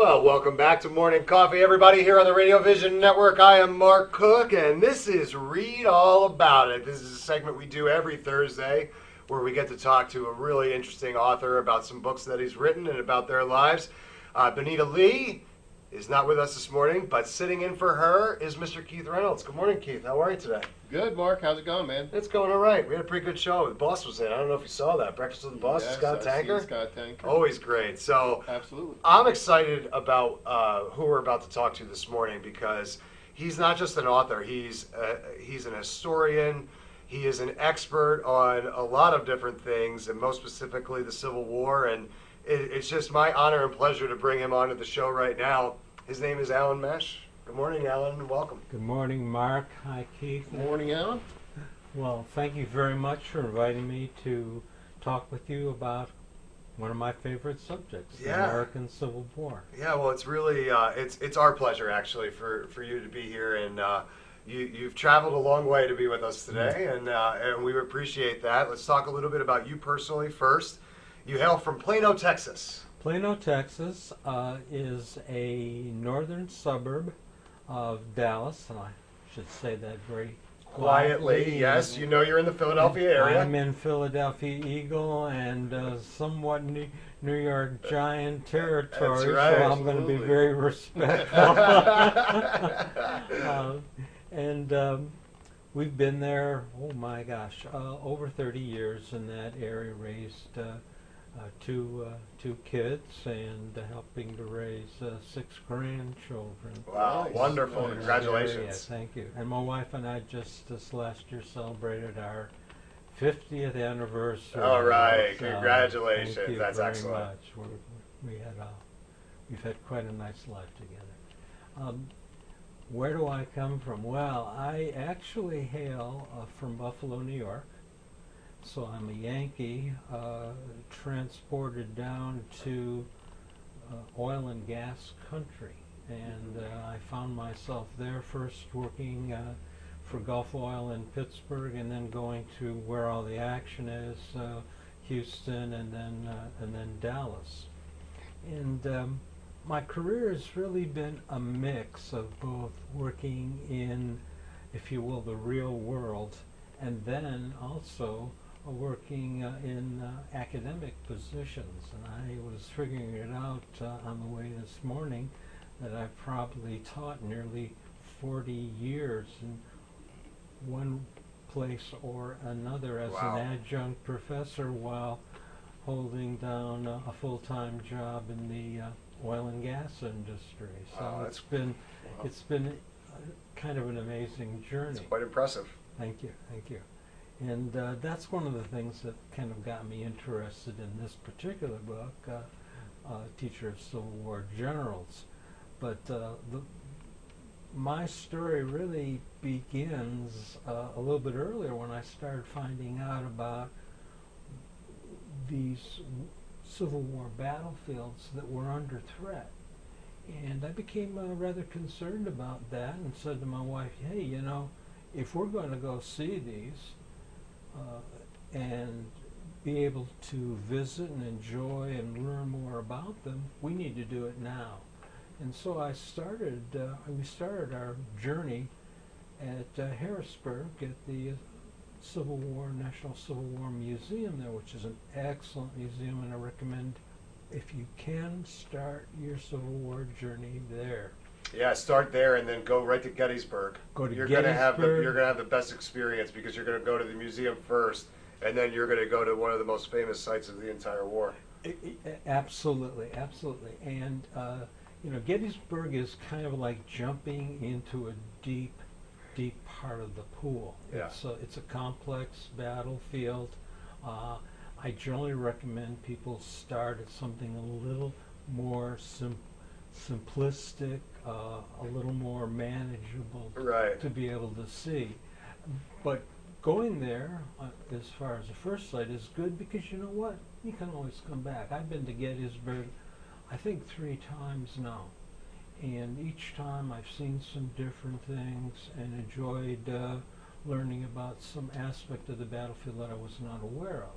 Well, welcome back to Morning Coffee, everybody, here on the Radio Vision Network. I am Mark Cook, and this is Read All About It. This is a segment we do every Thursday where we get to talk to a really interesting author about some books that he's written and about their lives. Uh, Benita Lee is not with us this morning, but sitting in for her is Mr. Keith Reynolds. Good morning, Keith. How are you today? Good, Mark. How's it going, man? It's going all right. We had a pretty good show. The boss was in. I don't know if you saw that. Breakfast with the Boss, Yes, Scott I've Tanker. Scott Tanker. Always great. So Absolutely. I'm excited about uh, who we're about to talk to this morning because he's not just an author. He's uh, he's an historian. He is an expert on a lot of different things, and most specifically the Civil War. And it, it's just my honor and pleasure to bring him onto the show right now. His name is Allen Mesch. Good morning, Allen, and welcome. Good morning, Mark. Hi, Keith. Good Morning, Alan. Well, thank you very much for inviting me to talk with you about one of my favorite subjects, the American Civil War. Yeah, well, it's really uh, it's it's our pleasure actually for, for you to be here, and uh, you you've traveled a long way to be with us today, and uh, and we appreciate that. Let's talk a little bit about you personally first. You hail from Plano, Texas. Plano, Texas uh, is a northern suburb of Dallas, and I should say that very Quietly, yes, you know you're in the Philadelphia area. I'm in Philadelphia Eagle and uh, somewhat New, New York Giant territory, right. so I'm going to be very respectful. uh, and um, we've been there, oh my gosh, uh, over 30 years in that area, raised uh, two, uh, two kids and uh, helping to raise uh, six grandchildren. wow, Nice, wonderful! nice. Yeah, Congratulations. thank you. And my wife and I just this last year celebrated our 50th anniversary. All right, So, congratulations. Thank you That's very excellent. Much. We're, we had a, we've had quite a nice life together. Um, where do I come from? Well, I actually hail uh, from Buffalo, New York. So I'm a Yankee, uh, transported down to uh, oil and gas country. And uh, I found myself there first working uh, for Gulf Oil in Pittsburgh and then going to where all the action is, uh, Houston and then, uh, and then Dallas. And um, my career has really been a mix of both working in, if you will, the real world and then also working uh, in uh, academic positions. And I was figuring it out uh, on the way this morning that I've probably taught nearly 40 years in one place or another as Wow. an adjunct professor while holding down uh, a full-time job in the uh, oil and gas industry. So Wow, it's been Wow. it's been uh, kind of an amazing journey. It's quite impressive. Thank you, thank you. And uh, that's one of the things that kind of got me interested in this particular book, uh, uh, Teacher of Civil War Generals. But uh, the, my story really begins uh, a little bit earlier when I started finding out about these Civil War battlefields that were under threat. And I became uh, rather concerned about that and said to my wife, hey, you know, if we're going to go see these and be able to visit and enjoy and learn more about them, we need to do it now. And so I started, uh, we started our journey at uh, Harrisburg at the uh, Civil War, National Civil War Museum there, which is an excellent museum, and I recommend if you can start your Civil War journey there. Yeah, start there and then go right to Gettysburg. Go to you're gonna have the you're gonna have the best experience because you're gonna go to the museum first, and then you're gonna go to one of the most famous sites of the entire war. Absolutely, absolutely. And, uh, you know, Gettysburg is kind of like jumping into a deep, deep part of the pool. Yeah. It's a, it's a complex battlefield. Uh, I generally recommend people start at something a little more sim- simplistic, uh, a little more manageable Right. to be able to see. But going there, uh, as far as the first site, is good because you know what? You can always come back. I've been to Gettysburg, I think three times now. And each time I've seen some different things and enjoyed uh, learning about some aspect of the battlefield that I was not aware of.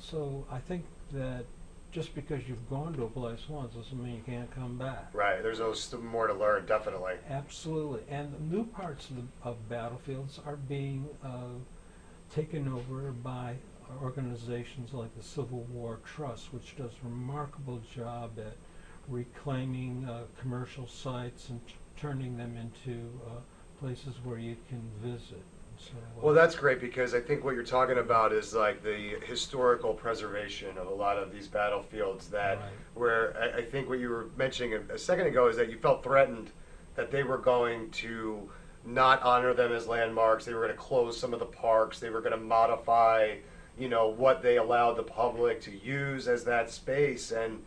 So I think that just because you've gone to a place once doesn't mean you can't come back. Right. There's always still more to learn, definitely. Absolutely, and the new parts of, the, of battlefields are being uh, taken over by organizations like the Civil War Trust, which does a remarkable job at reclaiming uh, commercial sites and t- turning them into uh, places where you can visit. So, uh, Well, that's great because I think what you're talking about is like the historical preservation of a lot of these battlefields that Right. where I, I think what you were mentioning a, a second ago is that you felt threatened that they were going to not honor them as landmarks. They were going to close some of the parks. They were going to modify, you know, what they allowed the public to use as that space. And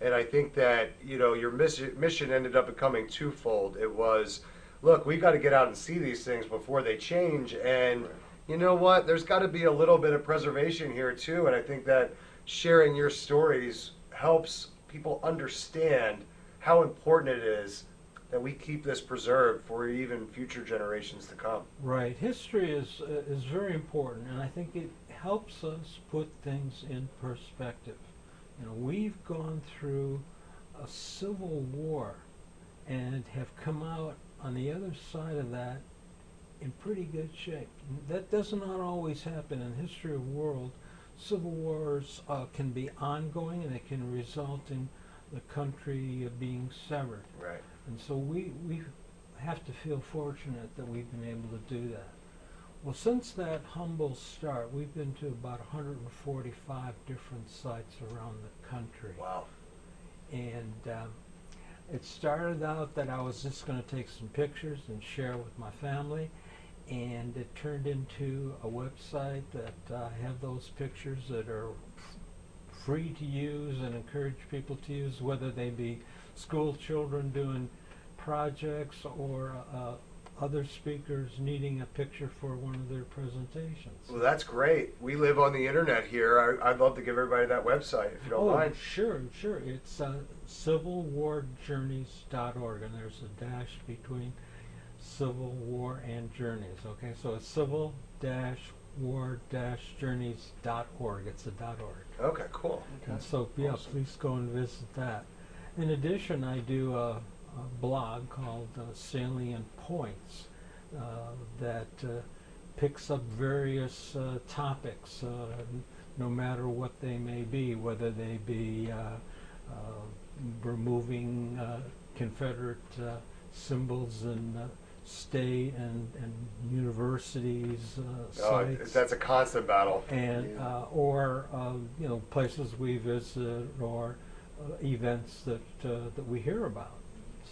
and I think that you know your mission mission ended up becoming twofold. It was, look, we've got to get out and see these things before they change. And Right. you know what? There's got to be a little bit of preservation here too. And I think that sharing your stories helps people understand how important it is that we keep this preserved for even future generations to come. Right. History is uh, is very important, and I think it helps us put things in perspective. You know, we've gone through a civil war, and have come out on the other side of that in pretty good shape. That does not always happen in history of the world. Civil wars uh, can be ongoing, and it can result in the country uh, being severed. Right. And so we, we have to feel fortunate that we've been able to do that. Well, since that humble start, we've been to about 145 different sites around the country. Wow. And um, it started out that I was just going to take some pictures and share with my family. And it turned into a website that uh, have those pictures that are free to use and encourage people to use, whether they be school children doing projects or uh, other speakers needing a picture for one of their presentations. Well, that's great. We live on the internet here. I, I'd love to give everybody that website if you don't oh, mind. sure, sure. It's uh, civilwarjourneys.org, and there's a dash between Civil War and Journeys. Okay, so it's civil dash war dash journeys.org. It's a dot org. Okay, cool. And so, yeah, Awesome. please go and visit that. In addition, I do a, a blog called uh, Salient Points uh, that uh, picks up various uh, topics, uh, no matter what they may be, whether they be uh, uh, removing uh, Confederate uh, symbols in uh, state and, and universities' uh, Oh, sites that's a constant battle. and Yeah. uh, or um, you know places we visit or uh, events that uh, that we hear about.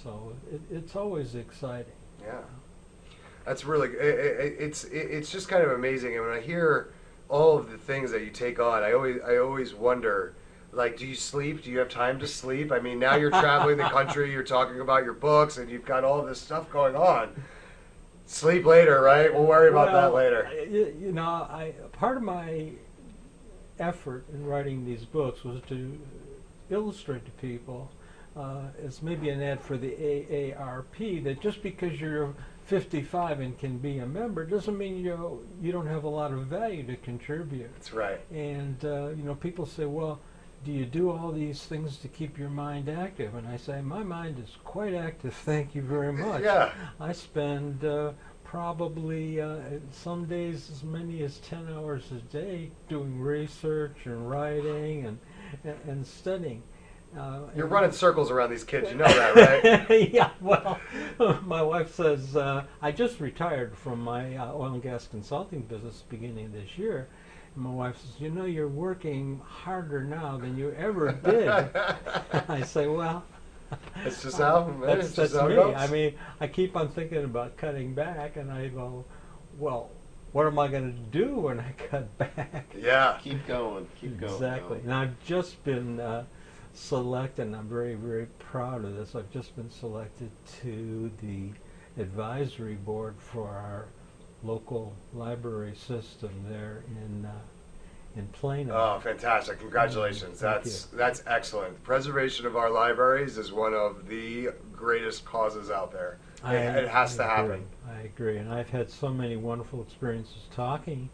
So it, it's always exciting. Yeah, that's really. i i it's it, it's just kind of amazing, and when I hear all of the things that you take on, I always I always wonder. Like, do you sleep? Do you have time to sleep? I mean, now you're traveling the country, you're talking about your books, and you've got all this stuff going on. Sleep later, right? We'll worry about that later. I- y- you know, I part of my effort in writing these books was to illustrate to people. Uh, it's maybe an ad for the AARP that just because you're 55 and can be a member doesn't mean you you don't have a lot of value to contribute. That's right. And uh, you know, people say, "Well, do you do all these things to keep your mind active?" And I say, "My mind is quite active. Thank you very much. Yeah. I spend uh, probably uh, some days as many as ten hours a day doing research and writing and and, and studying." Uh, You're running circles around these kids. You know that, right? yeah, well, my wife says uh, I just retired from my uh, oil and gas consulting business beginning this year. And my wife says, "You know, you're working harder now than you ever did." I say, "Well." That's just how- that's, it's just that's how it me. goes. I mean, I keep on thinking about cutting back, and I go, "Well, what am I going to do when I cut back?" yeah. Keep going. Keep going. Exactly. going. And I've just been uh, selected, and I'm very, very proud of this. I've just been selected to the advisory board for our local library system there in uh, in Plano. Oh, fantastic! Congratulations. Thank That's that's excellent. Preservation of our libraries is one of the greatest causes out there. I- it, it has I to happen. I agree, and I've had so many wonderful experiences talking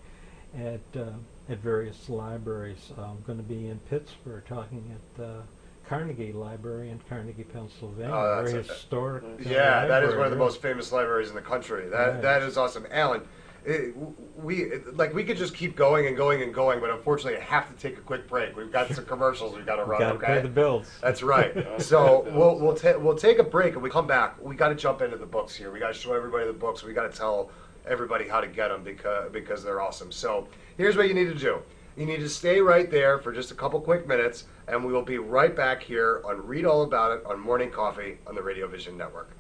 at uh, at various libraries. I'm going to be in Pittsburgh talking at the Carnegie Library in Carnegie, Pennsylvania. Oh, very that's a- historic. uh, Yeah, that is one of the most famous libraries in the country. That Right. that is awesome, Allen. It, we it- like we could just keep going and going and going, but unfortunately, I have to take a quick break. We've got some commercials we've got to run. Got to okay, pay the bills. That's right. So we'll we'll ta- we'll take a break and we come back. We got to jump into the books here. We got to show everybody the books. We got to tell everybody how to get them because because they're awesome. So here's what you need to do. You need to stay right there for just a couple quick minutes, and we will be right back here on Read All About It on Morning Coffee on the Radio Vision Network.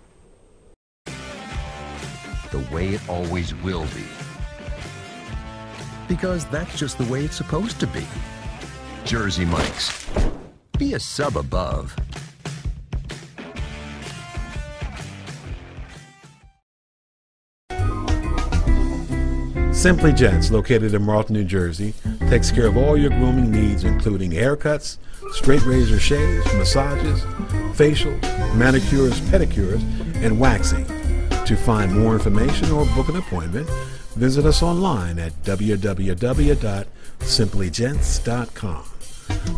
the way it always will be. Because that's just the way it's supposed to be. Jersey Mike's. Be a sub above. Simply Gents, located in Marlton, New Jersey, takes care of all your grooming needs, including haircuts, straight razor shaves, massages, facials, manicures, pedicures, and waxing. To find more information or book an appointment, visit us online at www.simplygents.com.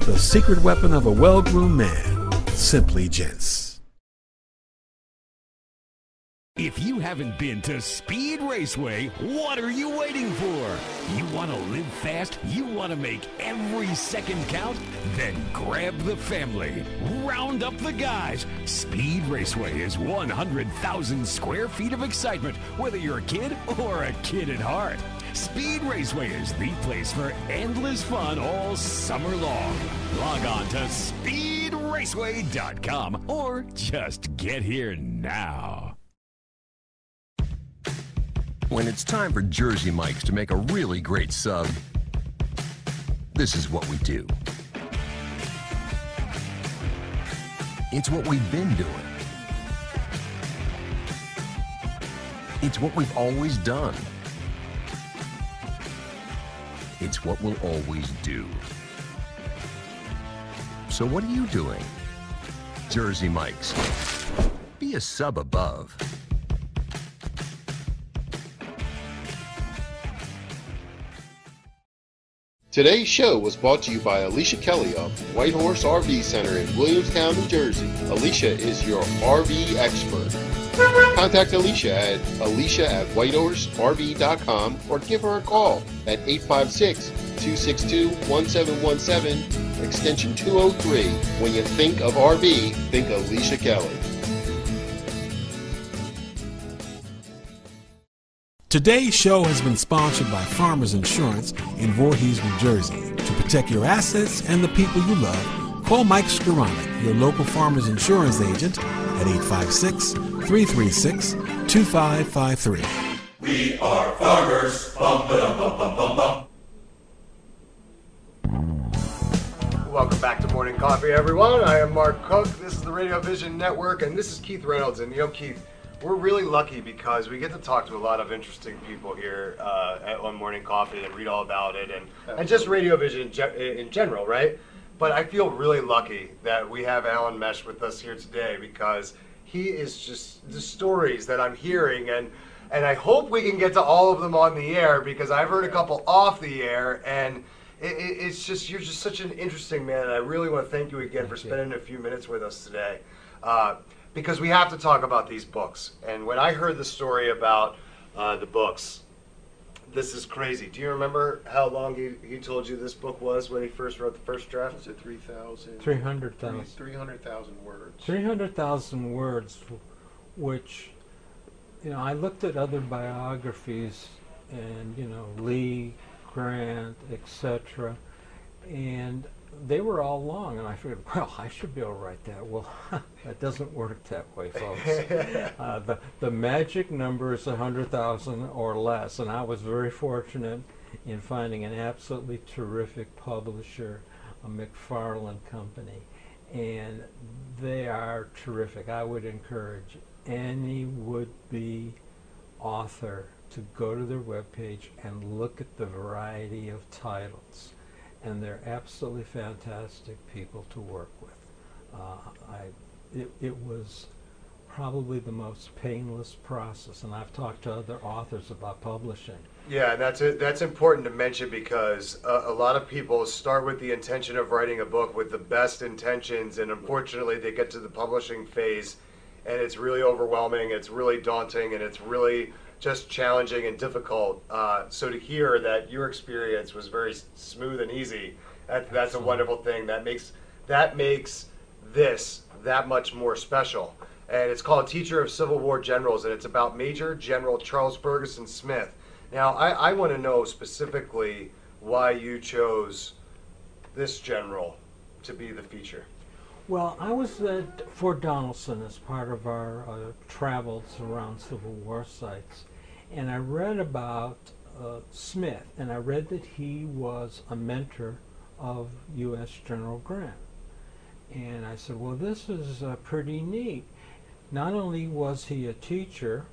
The secret weapon of a well groomed man, Simply Gents. If you haven't been to Speed Raceway, what are you waiting for? You want to live fast? You want to make every second count? Then grab the family. Round up the guys. Speed Raceway is 100,000 square feet of excitement, whether you're a kid or a kid at heart. Speed Raceway is the place for endless fun all summer long. Log on to speedraceway.com or just get here now. When it's time for Jersey Mike's to make a really great sub, this is what we do. It's what we've been doing. It's what we've always done. It's what we'll always do. So what are you doing? Jersey Mike's. Be a sub above. Today's show was brought to you by Alicia Kelly of Whitehorse RV Center in Williamstown, New Jersey. Alicia is your RV expert. Contact Alicia at alicia at whitehorserv.com or give her a call at 856-262-1717, extension 203. When you think of RV, think Alicia Kelly. Today's show has been sponsored by Farmers Insurance in Voorhees, New Jersey. To protect your assets and the people you love, call Mike Skoranek, your local Farmers Insurance agent, at 856 336 2553. we are farmers Welcome back to Morning Coffee, everyone. I am Mark Cook. This is the Radio Vision Network, and this is Keith Reynolds. And you know, Keith, we're really lucky because we get to talk to a lot of interesting people here uh, at One Morning Coffee and read all about it, and, and just Radio Vision in, ge- in general, right? But I feel really lucky that we have Allen Mesch with us here today because he is just the stories that I'm hearing and. And I hope we can get to all of them on the air because I've heard a couple off the air, and it, it, it's just you're just such an interesting man, and I really want to thank you again for spending a few minutes with us today, uh, because we have to talk about these books. And when I heard the story about uh, the books, this is crazy. Do you remember how long he, he told you this book was when he first wrote the first draft? Was it 3,000? 300,000. 300,000 words. 300,000 words, which, you know, I looked at other biographies and, you know, Lee, Grant, etc., and they were all long. And I figured, well, I should be able to write that. Well, that doesn't work that way, folks. uh, the, the magic number is 100,000 or less, and I was very fortunate in finding an absolutely terrific publisher, a McFarland Company, and they are terrific. I would encourage any would-be author to go to their webpage and look at the variety of titles, and they're absolutely fantastic people to work with. Uh, I, it, it was probably the most painless process, and I've talked to other authors about publishing. Yeah, and that's it. That's important to mention because a, a lot of people start with the intention of writing a book with the best intentions, and unfortunately, they get to the publishing phase, and it's really overwhelming. It's really daunting, and it's really just challenging and difficult. Uh, so to hear that your experience was very smooth and easy, that, that's a wonderful thing. That makes that makes this that much more special. And it's called Teacher of Civil War Generals, and it's about Major General Charles Ferguson Smith. Now, I, I want to know specifically why you chose this general to be the feature. Well, I was at Fort Donelson as part of our uh, travels around Civil War sites, and I read about uh, Smith, and I read that he was a mentor of U.S. General Grant. And I said, well, this is uh, pretty neat. Not only was he a teacher,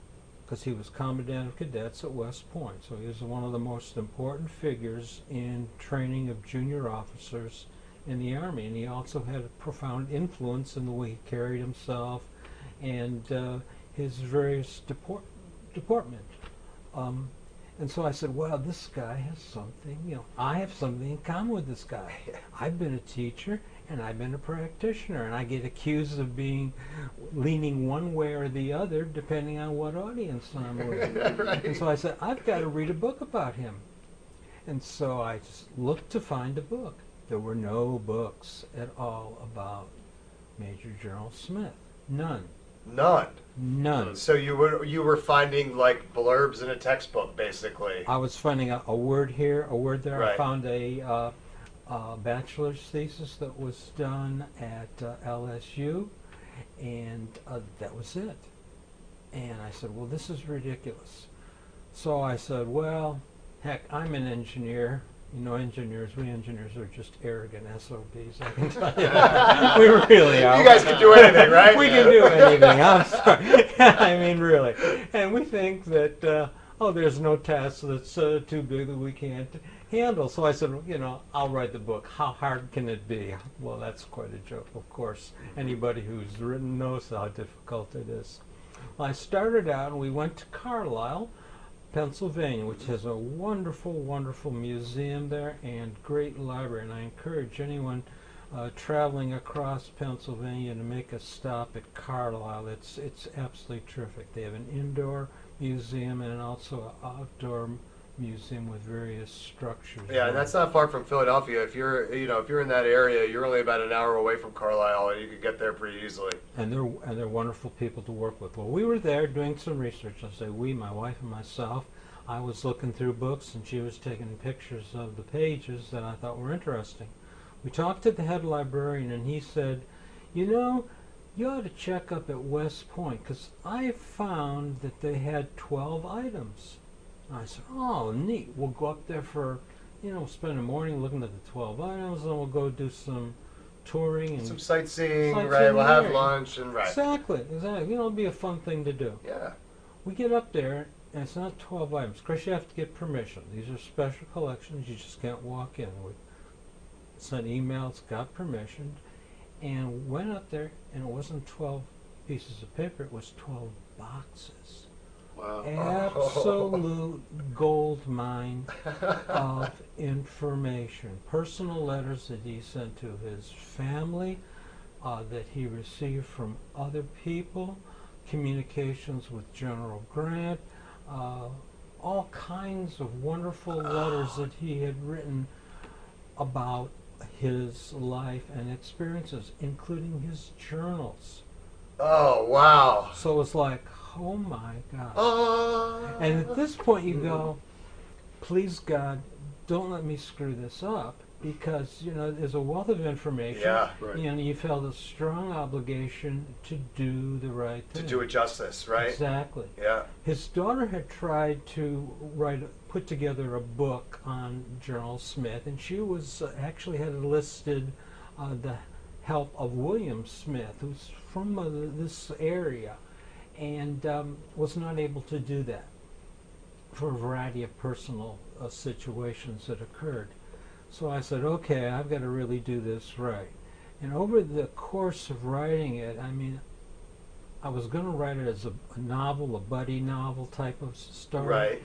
because he was commandant of cadets at West Point, so he was one of the most important figures in training of junior officers in the Army, and he also had a profound influence in the way he carried himself and uh, his various deport- deportment. Um, and so I said, well, this guy has something, you know, I have something in common with this guy. I've been a teacher and I've been a practitioner, and I get accused of being leaning one way or the other depending on what audience I'm with. And so I said, I've got to read a book about him. And so I just looked to find a book. There were no books at all about Major General Smith. None. None. None. So you were you were finding like blurbs in a textbook, basically. I was finding a, a word here, a word there. I found a, uh, uh bachelor's thesis that was done at uh, LSU, and uh, that was it. And I said, well, this is ridiculous. So I said, well, heck, I'm an engineer. You know, engineers, we engineers are just arrogant SOBs. I can tell you. we really are. You guys can do anything, right? we can do anything. I'm sorry. I mean, really. And we think that, uh, oh, there's no task that's uh, too big that we can't handle. So I said, you know, I'll write the book. How hard can it be? Well, that's quite a joke, of course. Anybody who's written knows how difficult it is. Well, I started out, and we went to Carlisle, Pennsylvania, which has a wonderful, wonderful museum there and great library. And I encourage anyone uh, traveling across Pennsylvania to make a stop at Carlisle. It's it's absolutely terrific. They have an indoor museum and also an outdoor museum with various structures. Yeah, and that's not far from Philadelphia. If you're, you know, if you're in that area, you're only about an hour away from Carlisle, and you could get there pretty easily. and they're and they're wonderful people to work with. Well, we were there doing some research. I say we, my wife and myself. I was looking through books, and she was taking pictures of the pages that I thought were interesting. We talked to the head librarian, and he said, "You know, you ought to check up at West Point because I found that they had 12 items." I said, "Oh, neat. We'll go up there for, you know, spend a morning looking at the 12 items, and we'll go do some touring and Some sightseeing, Sightseeing right? We'll have there. lunch and right. Exactly, exactly. You know, it'll be a fun thing to do. Yeah. We get up there, and it's not 12 items. Of course, you have to get permission. These are special collections. You just can't walk in. We sent emails, got permission, and went up there, and it wasn't 12 pieces of paper. It was 12 boxes. Wow. Absolute gold mine of information. Personal letters that he sent to his family, uh, that he received from other people, communications with General Grant, uh, all kinds of wonderful letters that he had written about his life and experiences, including his journals. Oh wow. So it's like, oh my God. Oh. And at this point, you go, please God, don't let me screw this up because you know there's a wealth of information. Yeah. Right. You know, you felt a strong obligation to do the right thing To do it justice, right? Exactly. Yeah. His daughter had tried to write, put together a book on General Smith, and she was uh, actually had enlisted uh, the help of William Smith, who's from uh, this area, and um, was not able to do that for a variety of personal uh, situations that occurred. So I said, okay, I've got to really do this right. And over the course of writing it, I mean, I was going to write it as a, a novel, a buddy novel type of story. Right.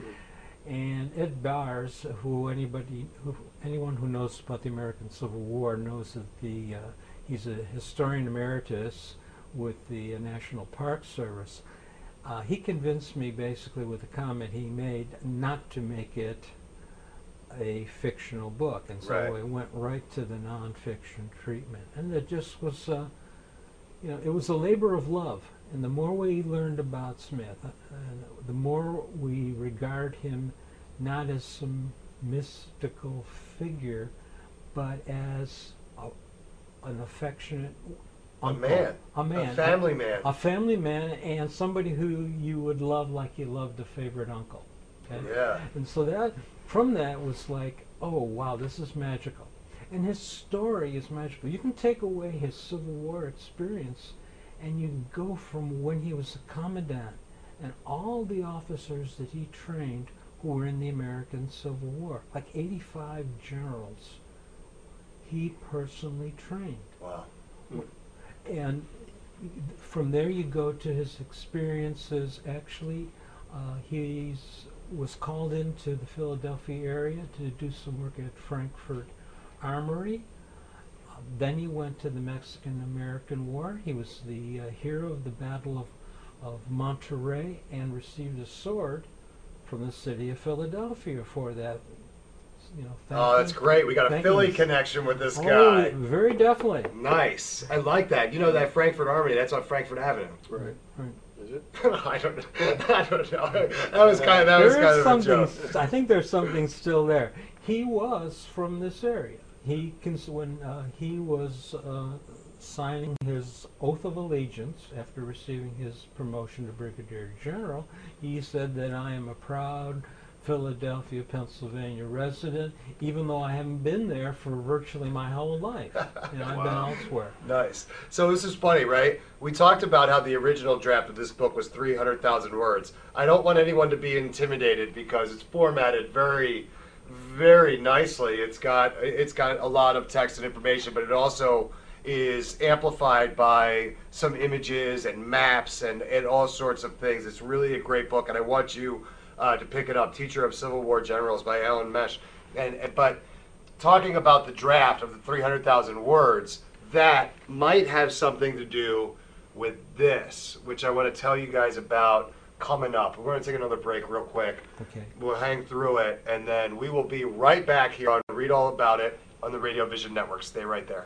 And Ed Bearss, who anybody, who, anyone who knows about the American Civil War knows that the uh, he's a historian emeritus with the National Park Service. Uh, he convinced me basically with a comment he made not to make it a fictional book, and so Right. I went right to the nonfiction treatment, and it just was, uh, you know, it was a labor of love. And the more we learned about Smith, uh, the more we regard him not as some mystical figure, but as a, an affectionate A uncle, man. a man, A family man. a family man, and somebody who you would love like you loved a favorite uncle. Okay? Yeah. And so that from that was like, oh wow, this is magical. And his story is magical. You can take away his Civil War experience and you can go from when he was a commandant and all the officers that he trained who were in the American Civil War, like 85 generals, he personally trained Wow. And from there you go to his experiences. Actually, uh, he's was called into the Philadelphia area to do some work at Frankford Armory. Uh, then he went to the Mexican-American War. He was the uh, hero of the Battle of, of Monterrey and received a sword from the city of Philadelphia for that. You know, Oh, that's thank- great. We got a thank Philly you. connection with this Oh, guy. very definitely. Nice. I like that. You know that Frankford Armory, that's on Frankford Avenue. Right. Right. Is it? I don't know. I don't know. That was kind of that was kind is of a joke. I think there's something still there. He was from this area. He cons- when uh, he was uh, signing his oath of allegiance after receiving his promotion to brigadier general, he said that I am a proud Philadelphia, Pennsylvania resident, even though I haven't been there for virtually my whole life. You know, I've been elsewhere. Nice. So this is funny, right? We talked about how the original draft of this book was 300,000 words. I don't want anyone to be intimidated because it's formatted very, very nicely. It's got it's got a lot of text and information, but it also is amplified by some images and maps and, and all sorts of things. It's really a great book, and I want you uh, to pick it up. Teacher of Civil War Generals by Allen Mesch. And, and but talking about the draft of the 300,000 words, that might have something to do with this, which I want to tell you guys about coming up. We're going to take another break real quick. Okay. We'll hang through it, and then we will be right back here on Read All About It on the Radio Vision Network. Stay right there.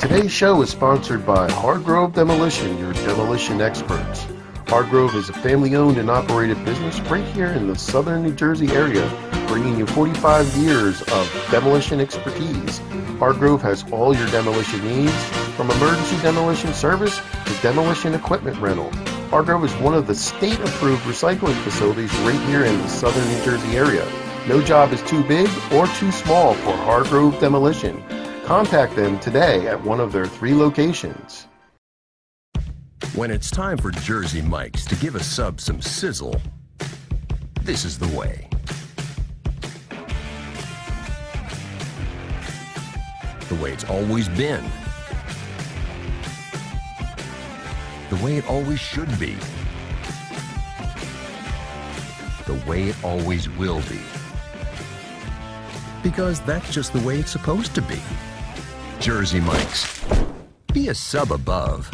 Today's show is sponsored by Hardgrove Demolition, your demolition experts. Hardgrove is a family owned and operated business right here in the southern New Jersey area, bringing you 45 years of demolition expertise. Hardgrove has all your demolition needs, from emergency demolition service to demolition equipment rental. Hardgrove is one of the state approved recycling facilities right here in the southern New Jersey area. No job is too big or too small for Hardgrove Demolition. Contact them today at one of their three locations. When it's time for Jersey Mike's to give a sub some sizzle, this is the way. The way it's always been. The way it always should be. The way it always will be. Because that's just the way it's supposed to be. Jersey Mike's. Be a sub above.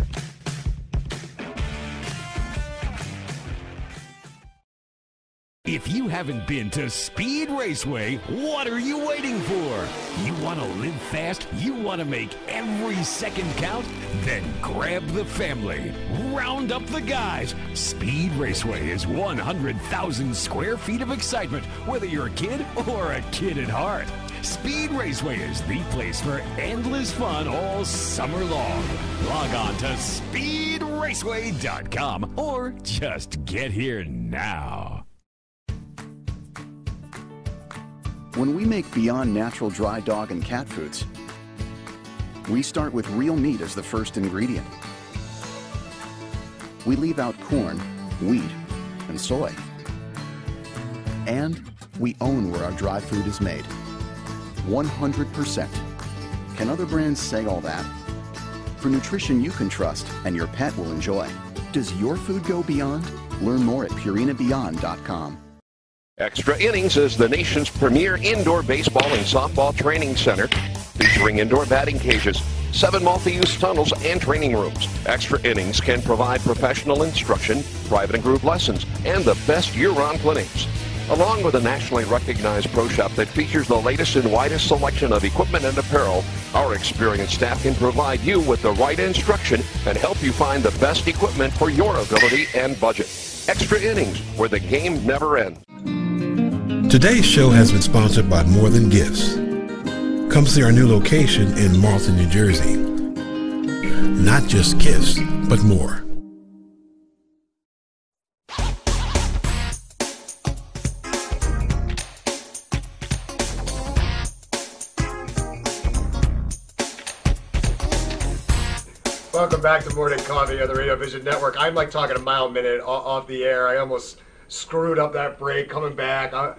If you haven't been to Speed Raceway, what are you waiting for? You want to live fast? You want to make every second count? Then grab the family. Round up the guys. Speed Raceway is 100,000 square feet of excitement, whether you're a kid or a kid at heart. Speed Raceway is the place for endless fun all summer long. Log on to speedraceway.com or just get here now. When we make Beyond Natural Dry Dog and Cat Foods, we start with real meat as the first ingredient. We leave out corn, wheat, and soy. And we own where our dry food is made. 100%. Can other brands say all that? For nutrition you can trust and your pet will enjoy. Does your food go beyond? Learn more at purinabeyond.com. Extra Innings is the nation's premier indoor baseball and softball training center, featuring indoor batting cages, seven multi-use tunnels, and training rooms. Extra Innings can provide professional instruction, private and group lessons, and the best year-round clinics. Along with a nationally recognized pro shop that features the latest and widest selection of equipment and apparel, our experienced staff can provide you with the right instruction and help you find the best equipment for your ability and budget. Extra Innings, where the game never ends. Today's show has been sponsored by More Than Gifts. Come see our new location in Marlton, New Jersey. Not just gifts, but more. Back to Morning Coffee on the Radio Vision Network. I'm like talking a mile a minute off the air. I almost screwed up that break coming back. I,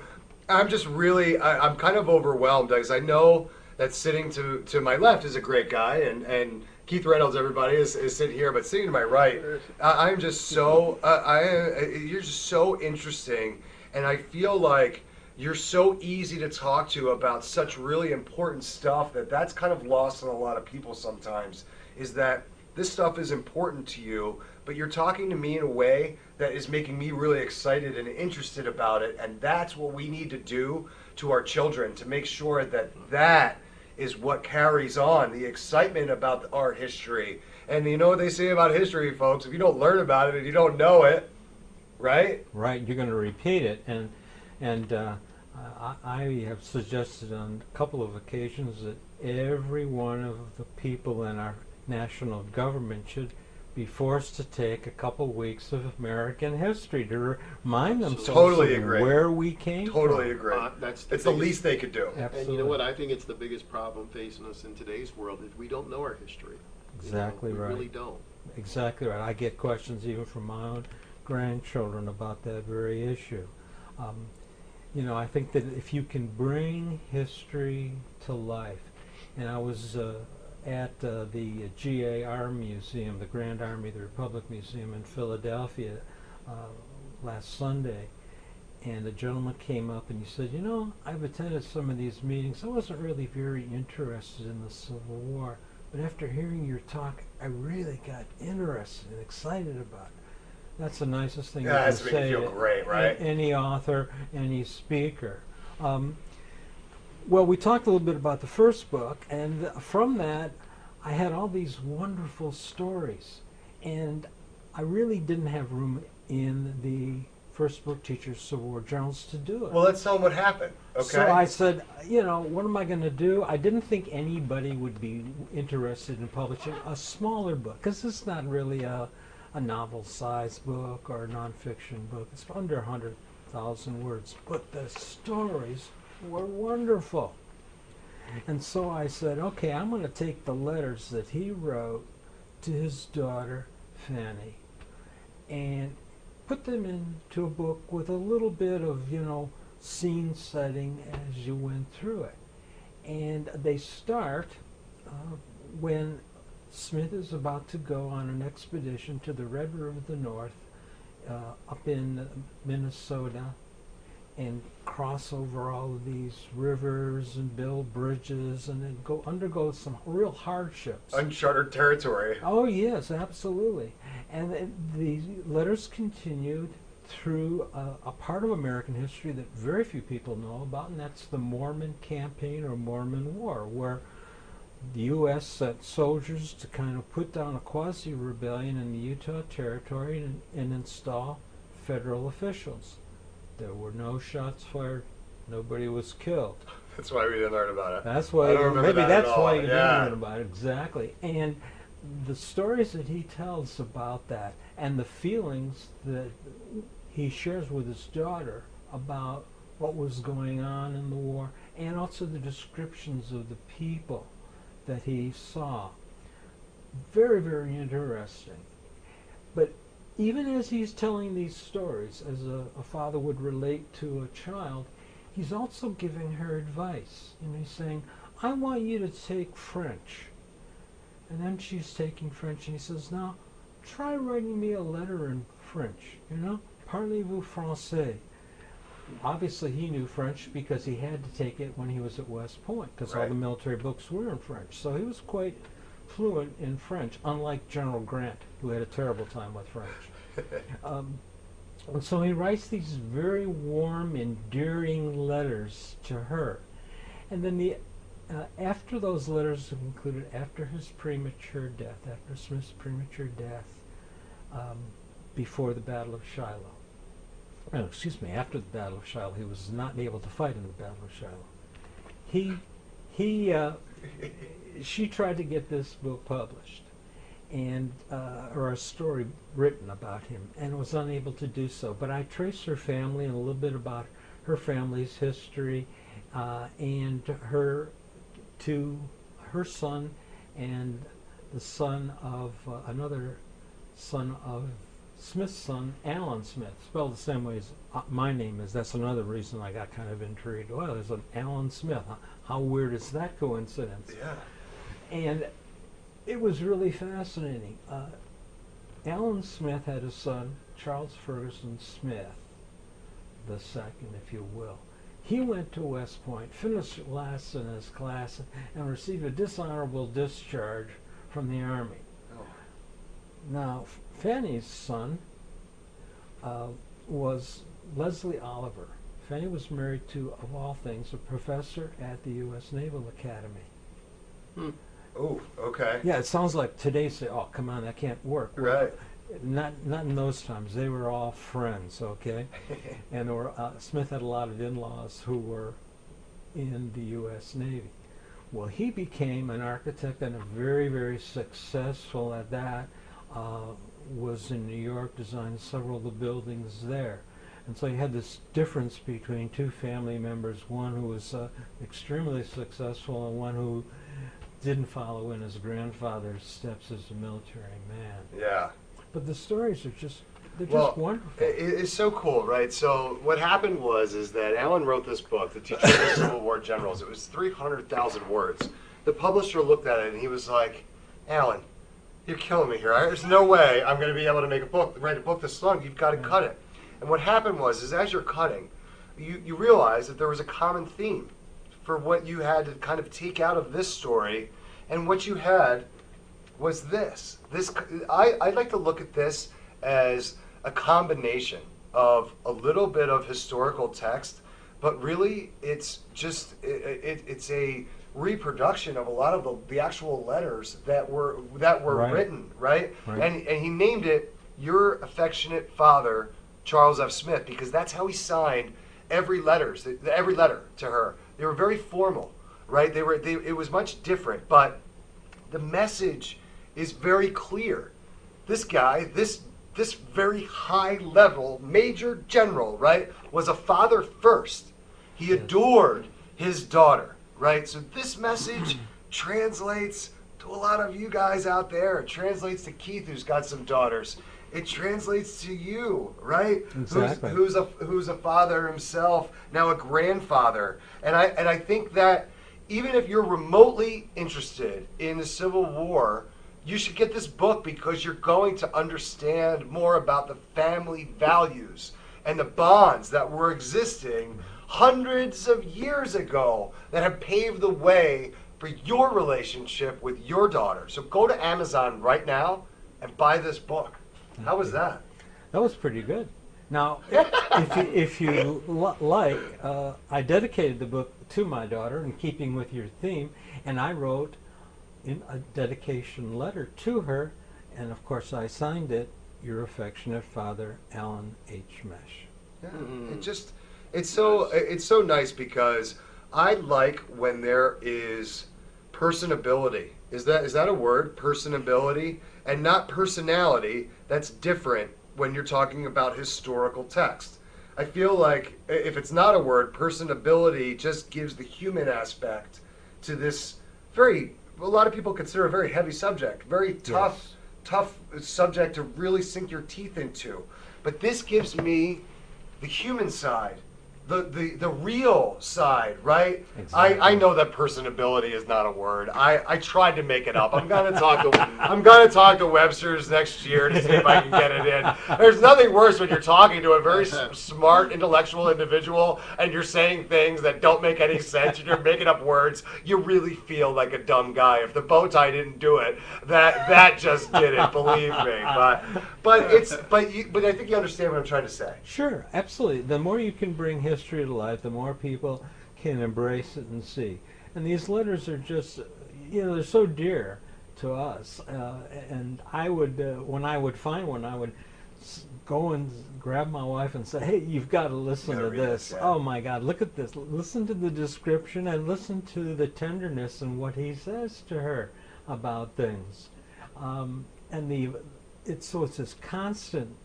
I'm just really, I, I'm kind of overwhelmed because I know that sitting to, to my left is a great guy, and, and Keith Reynolds, everybody, is, is sitting here, but sitting to my right, I, I'm just so, uh, I, you're just so interesting, and I feel like you're so easy to talk to about such really important stuff that that's kind of lost on a lot of people sometimes is that this stuff is important to you but you're talking to me in a way that is making me really excited and interested about it and that's what we need to do to our children to make sure that that is what carries on the excitement about our history. And you know what they say about history folks if you don't learn about it and you don't know it right? Right, you're going to repeat it, and and uh, I, I have suggested on a couple of occasions that every one of the people in our national government should be forced to take a couple weeks of American history to remind themselves Totally of agree. where we came totally from. agree Uh, that's the it's the least they could do Absolutely. And you know what? I think it's the biggest problem facing us in today's world is we don't know our history. You know, we right. really don't. Exactly right. I get questions even from my own grandchildren about that very issue. Um, you know, I think that if you can bring history to life, and I was uh, at uh, the GAR Museum, the Grand Army of the Republic Museum in Philadelphia uh, last Sunday, and a gentleman came up and he said, You know, I've attended some of these meetings. I wasn't really very interested in the Civil War, but after hearing your talk, I really got interested and excited about it. That's the nicest thing Yeah, you can say feel great, right? any author, any speaker. Um, well, we talked a little bit about the first book, and from that, I had all these wonderful stories, and I really didn't have room in the first book, Teachers Civil War Generals, to do it. well let's tell them what happened okay So I said, you know, what am I going to do? I didn't think anybody would be interested in publishing a smaller book because it's not really a, a novel-sized book or a nonfiction book. It's under 100,000 words, but the stories were wonderful. And so I said, okay, I'm going to take the letters that he wrote to his daughter, Fanny, and put them into a book with a little bit of, you know, scene setting as you went through it. And they start uh, when Smith is about to go on an expedition to the Red River of the North uh, up in Minnesota and cross over all of these rivers and build bridges and then go undergo some real hardships. uncharted territory Oh yes, absolutely. And th- the letters continued through a, a part of American history that very few people know about, and that's the Mormon campaign or Mormon War, where the U.S. sent soldiers to kind of put down a quasi-rebellion in the Utah Territory and, and install federal officials. There were no shots fired. Nobody was killed. that's why we didn't learn about it That's why remember maybe that at that's why you yeah. didn't learn about it exactly. And the stories that he tells about that and the feelings that he shares with his daughter about what was going on in the war and also the descriptions of the people that he saw. Very, very interesting. But even as he's telling these stories, as a, a father would relate to a child, he's also giving her advice. And he's saying, I want you to take French. And then she's taking French, and he says, Now, try writing me a letter in French, you know? Parlez-vous français? Obviously, he knew French because he had to take it when he was at West Point because all the military books were in French. So he was quite fluent in French, unlike General Grant, who had a terrible time with French. um, and so he writes these very warm, endearing letters to her. And then the uh, after those letters concluded, after his premature death, after Smith's premature death, um, before the Battle of Shiloh. No, excuse me, after the Battle of Shiloh, he was not able to fight in the Battle of Shiloh. He, he, uh, she tried to get this book published, and uh, or a story written about him, and was unable to do so. But I traced her family and a little bit about her family's history, uh, and her to her son and the son of uh, another son of Smith's son, Allen Smith, spelled the same way as uh, my name is. That's another reason I got kind of intrigued. Well, there's an Allen Smith. How, how weird is that coincidence? Yeah. And it was really fascinating. Uh, Allen Smith had a son, Charles Ferguson Smith, the second, if you will. He went to West Point, finished last in his class, and received a dishonorable discharge from the Army. Oh. Now, Fanny's son uh, was Leslie Oliver. Fanny was married to, of all things, a professor at the U.S. Naval Academy. Hmm. Oh, okay. Yeah, it sounds like today say, "Oh, come on, that can't work." Well, Right. Not not in those times. They were all friends, okay. and there were, uh, Smith had a lot of in-laws who were in the U.S. Navy. Well, he became an architect and a very very successful at that. Uh, was in New York, designed several of the buildings there. And so you had this difference between two family members, one who was uh, extremely successful and one who didn't follow in his grandfather's steps as a military man. Yeah. But the stories are just, they're Well, just wonderful. it's so cool, right? So what happened was is that Allen wrote this book, The Teacher of the Civil War Generals. It was 300,000 words. The publisher looked at it and he was like, Allen, you're killing me here. There's no way I'm going to be able to make a book, write a book this long. You've got to cut it. And what happened was is as you're cutting, you, you realize that there was a common theme for what you had to kind of take out of this story and what you had was this. This I, I like to look at this as a combination of a little bit of historical text, but really it's just it, it, it's a reproduction of a lot of the, the actual letters that were that were Right. written, right? Right. And and he named it Your Affectionate Father, Charles F. Smith, because that's how he signed every letters, every letter to her. They were very formal, right? They were they, it was much different, but the message is very clear. This guy, this this very high level major general, right, was a father first. He adored his daughter, right? So this message translates to a lot of you guys out there. It translates to Keith, who's got some daughters. It translates to you, right? Exactly. Who's, who's a who's a father himself, now a grandfather. And I and I think that even if you're remotely interested in the Civil War, you should get this book because you're going to understand more about the family values and the bonds that were existing hundreds of years ago that have paved the way for your relationship with your daughter. So go to Amazon right now and buy this book. How was that? That was pretty good. Now, if you, if you like, uh, I dedicated the book to my daughter in keeping with your theme, and I wrote in a dedication letter to her, and of course I signed it, Your affectionate father, Allen H. Mesch. Yeah, it just it's so it's so nice because I like when there is personability. Is that is that a word? Personability and not personality. That's different when you're talking about historical text. I feel like if it's not a word, personability just gives the human aspect to this very a lot of people consider a very heavy subject, very tough tough subject to really sink your teeth into. But this gives me the human side the, the, the real side, right? I, I know that personability is not a word. I, I tried to make it up. I'm gonna talk to I'm gonna talk to Webster's next year to see if I can get it in. There's nothing worse when you're talking to a very s- smart, intellectual individual and you're saying things that don't make any sense and you're making up words. You really feel like a dumb guy. If the bow tie didn't do it, that that just did it. Believe me. But but it's but you, but I think you understand what I'm trying to say. Sure, absolutely. The more you can bring history to life, the more people can embrace it and see. And these letters are just, you know, they're so dear to us. Uh, and I would, uh, when I would find one, I would s- go and grab my wife and say, "Hey, you've got to listen this. this, yeah. Oh my God, look at this! Listen to the description and listen to the tenderness and what he says to her about things." Um, and the, it's so it's this constant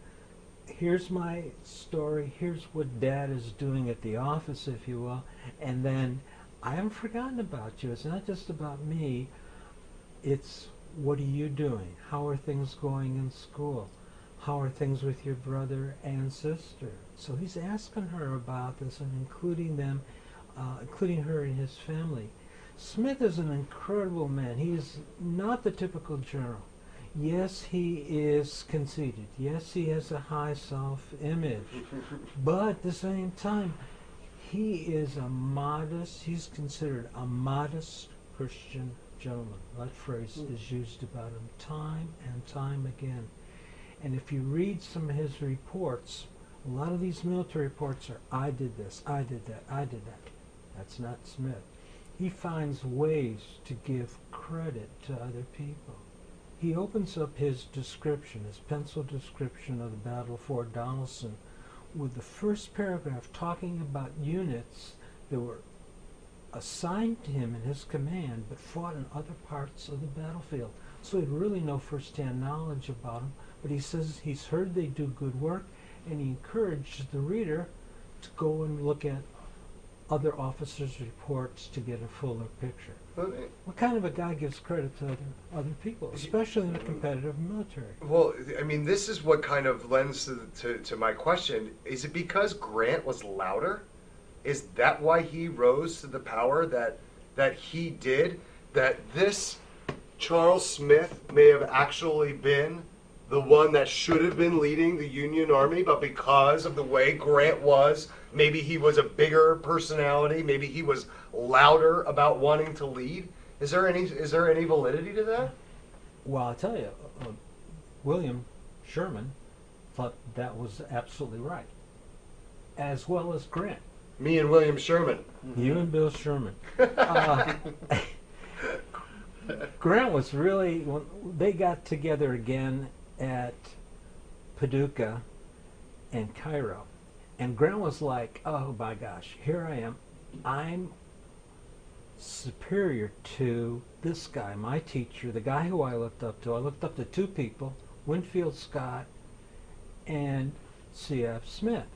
here's my story, here's what dad is doing at the office, if you will, and then I haven't forgotten about you. It's not just about me, it's what are you doing? How are things going in school? How are things with your brother and sister? So he's asking her about this and including them, uh, including her in his family. Smith is an incredible man. He's not the typical general. Yes, he is conceited. Yes, he has a high self-image. but at the same time, he is a modest, he's considered a modest Christian gentleman. That phrase hmm. is used about him time and time again. And if you read some of his reports, a lot of these military reports are, I did this, I did that, I did that. That's not Smith. He finds ways to give credit to other people. He opens up his description, his pencil description of the Battle of Fort Donelson, with the first paragraph talking about units that were assigned to him in his command but fought in other parts of the battlefield. So he had really no first-hand knowledge about them, but he says he's heard they do good work, and he encouraged the reader to go and look at other officers' reports to get a fuller picture. What kind of a guy gives credit to other, other people, especially in a competitive military? Well, I mean, this is what kind of lends to, to, to my question. Is it because Grant was louder? Is that why he rose to the power that that he did? That this Charles Smith may have actually been the one that should have been leading the Union Army, but because of the way Grant was, maybe he was a bigger personality, maybe he was louder about wanting to lead. Is there any is there any validity to that? Well, I'll tell you, uh, William Sherman thought that was absolutely right, as well as Grant. Me and William Sherman. You and Bill Sherman. Uh, Grant was really when they got together again at Paducah and Cairo, and Grant was like, "Oh my gosh, here I am. I'm superior to this guy, my teacher, the guy who I looked up to. I looked up to two people, Winfield Scott and C.F. Smith.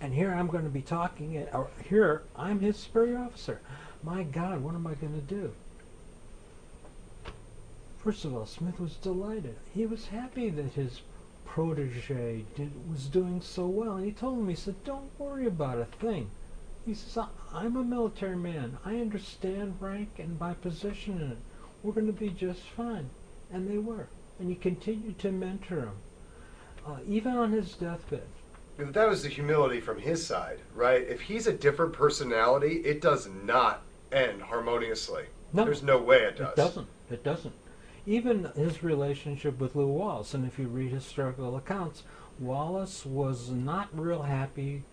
And here I'm going to be talking, at- or here I'm his superior officer. My God, what am I going to do? First of all, Smith was delighted. He was happy that his protege did, was doing so well. And he told him, he said, don't worry about a thing. He says, "I- I'm a military man. I understand rank and my position in it. We're going to be just fine. And they were. And he continued to mentor him. Uh, even on his deathbed. That was the humility from his side, right? If he's a different personality, it does not end harmoniously. No. There's no way it does. It doesn't. It doesn't. Even his relationship with Lew Wallace, and if you read historical accounts, Wallace was not real happy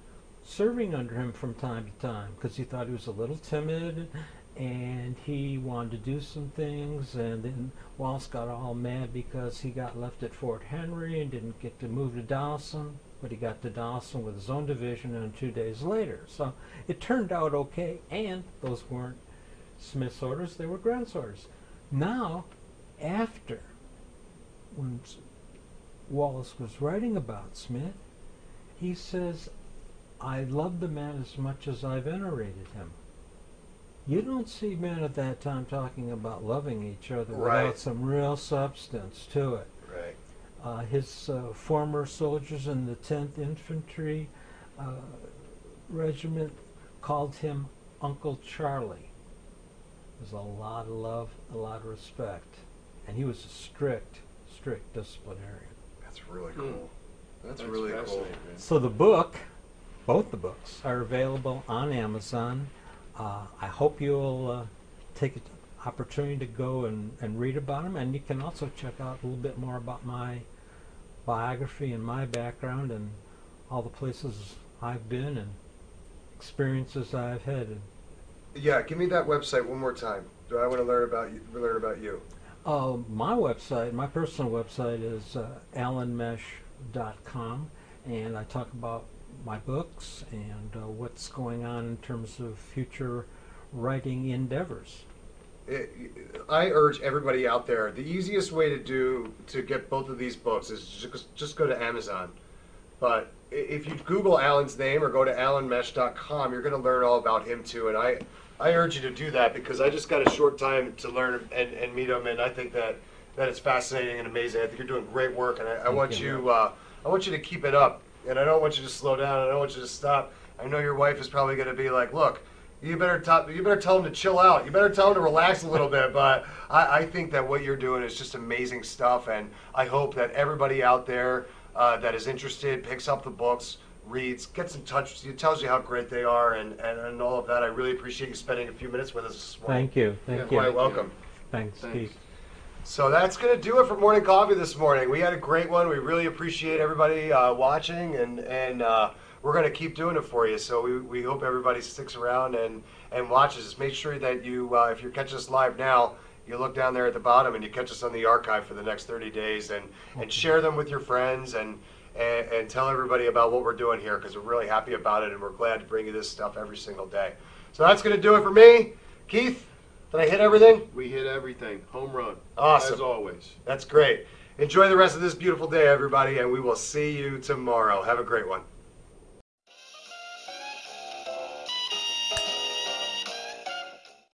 serving under him from time to time because he thought he was a little timid and he wanted to do some things and then Wallace got all mad because he got left at Fort Henry and didn't get to move to Dawson but he got to Dawson with his own division and two days later. So it turned out okay and those weren't Smith's orders they were Grant's orders. Now after when Wallace was writing about Smith he says I love the man as much as I venerated him. You don't see men at that time talking about loving each other Right. without some real substance to it. Right. Uh, his uh, former soldiers in the 10th Infantry uh, regiment called him Uncle Charlie. There's a lot of love, a lot of respect, and he was a strict, strict disciplinarian. That's really Hmm. cool. That's, That's really cool. So the book, both the books, are available on Amazon. Uh, I hope you'll uh, take an opportunity to go and, and read about them, and you can also check out a little bit more about my biography and my background and all the places I've been and experiences I've had. Yeah, give me that website one more time. Do I want to learn about you? Learn about you. Uh, my website, my personal website is uh, allenmesch.com, and I talk about my books and uh, what's going on in terms of future writing endeavors. it, I urge everybody out there. The easiest way to do to get both of these books is just just go to Amazon. But if you Google Allen's name or go to allenmesch.com, you're going to learn all about him too. And I I urge you to do that because I just got a short time to learn and, and meet him, and I think that that is fascinating and amazing. I think you're doing great work, and I, I want you. you uh, I want you to keep it up. And I don't want you to slow down. I don't want you to stop. I know your wife is probably going to be like, look. You better tell you better tell him to chill out. You better tell him to relax a little bit. But I, I think that what you're doing is just amazing stuff, and I hope that everybody out there uh, that is interested picks up the books, reads, gets in touch with you, tells you how great they are, and, and, and all of that. I really appreciate you spending a few minutes with us this morning. Thank you. Thank You're you. quite welcome. Thanks, Thanks. So that's going to do it for morning coffee this morning. We had a great one. We really appreciate everybody uh, watching, and and uh, we're going to keep doing it for you. So we, we hope everybody sticks around and and watches us. Make sure that you, uh, if you're catching us live now, you look down there at the bottom and you catch us on the archive for the next 30 days, and and share them with your friends and. And, and tell everybody about what we're doing here because we're really happy about it and we're glad to bring you this stuff every single day. So that's going to do it for me. Keith, did I hit everything? We hit everything. Home run. Awesome. As always. That's great. Enjoy the rest of this beautiful day, everybody, and we will see you tomorrow. Have a great one.